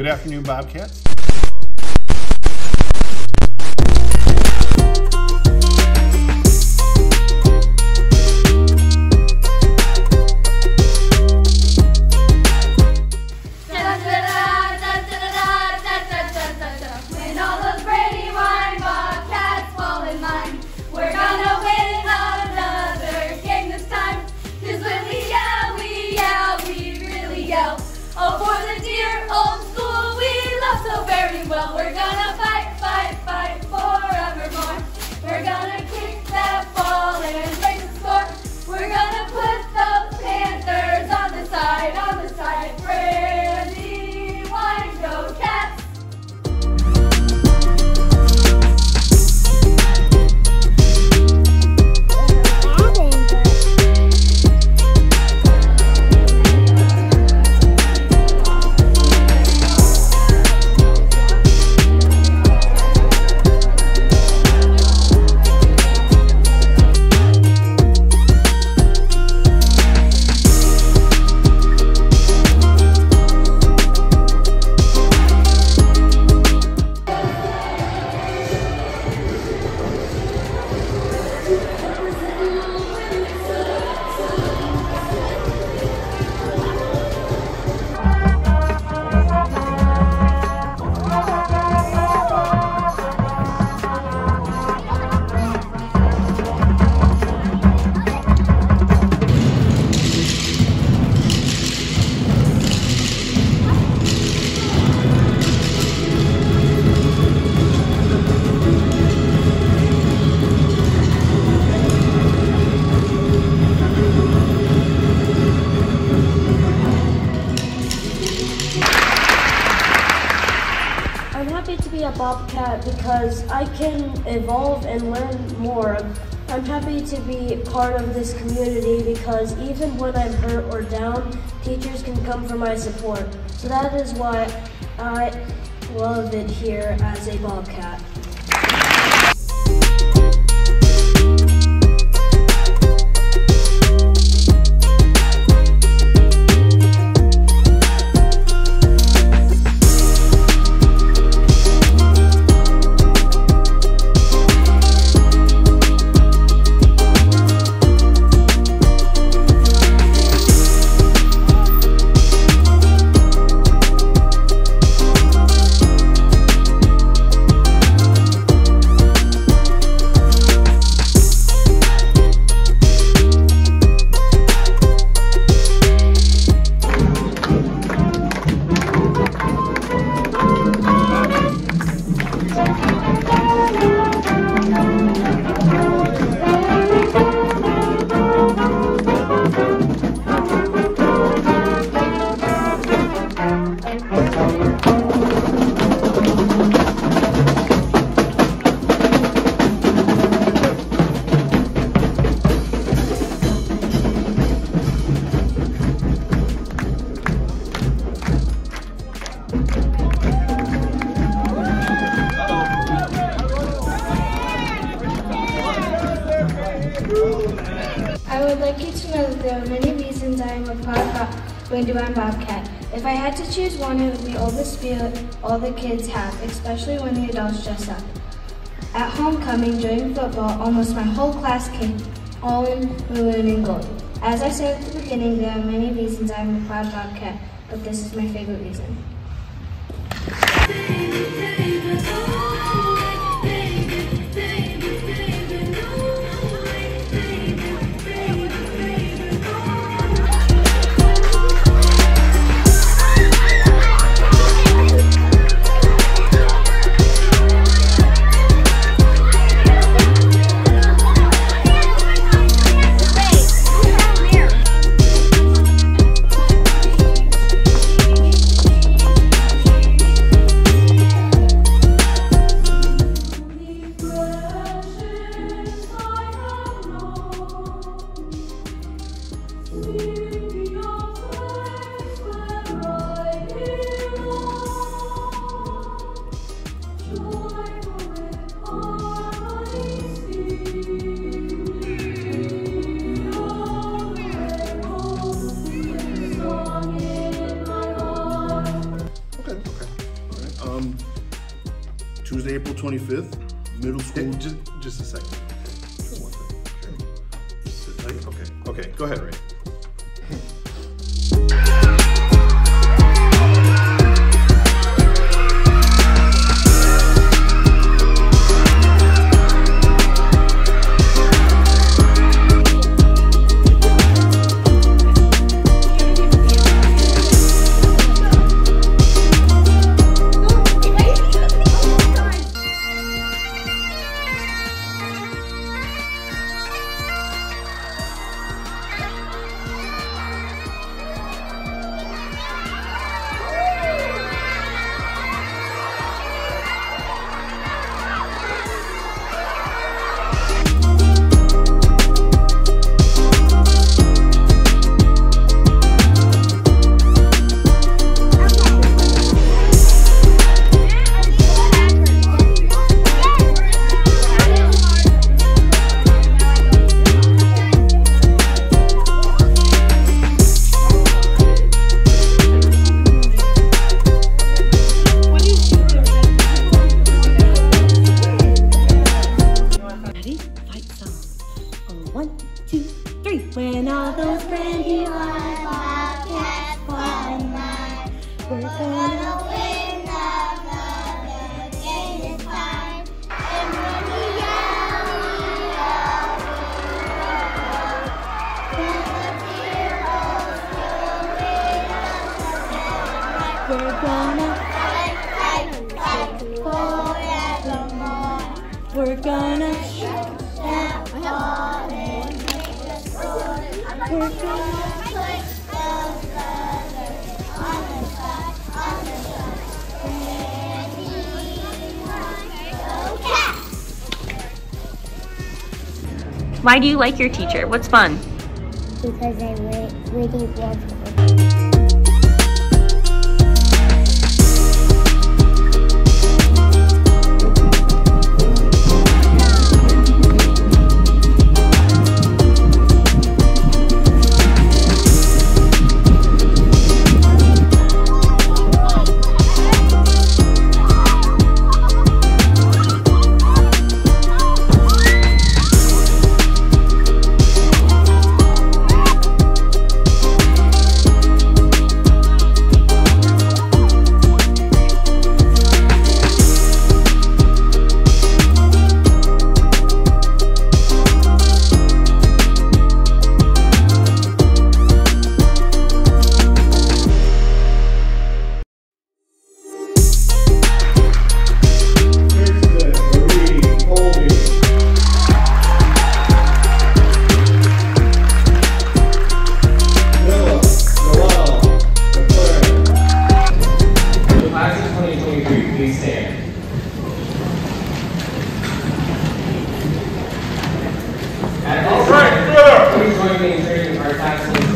Good afternoon, Bobcats. Well. We're gonna fight, Bobcat because I can evolve and learn more. I'm happy to be part of this community because even when I'm hurt or down, teachers can come for my support. So that is why I love it here as a Bobcat. I would like you to know that there are many reasons I am a proud Windy Bobcat. If I had to choose one, it would be all the spirit all the kids have, especially when the adults dress up. At homecoming during football, almost my whole class came, all in maroon and gold. As I said at the beginning, there are many reasons I am a proud Bobcat, but this is my favorite reason. Tuesday, April 25th, middle school. Just, just a second. Sit tight. Okay. Okay. Go ahead, Ray. When all those brandy bobcats fall in line, we're gonna Why do you like your teacher? What's fun? because I really, really love. going to be incurring our taxes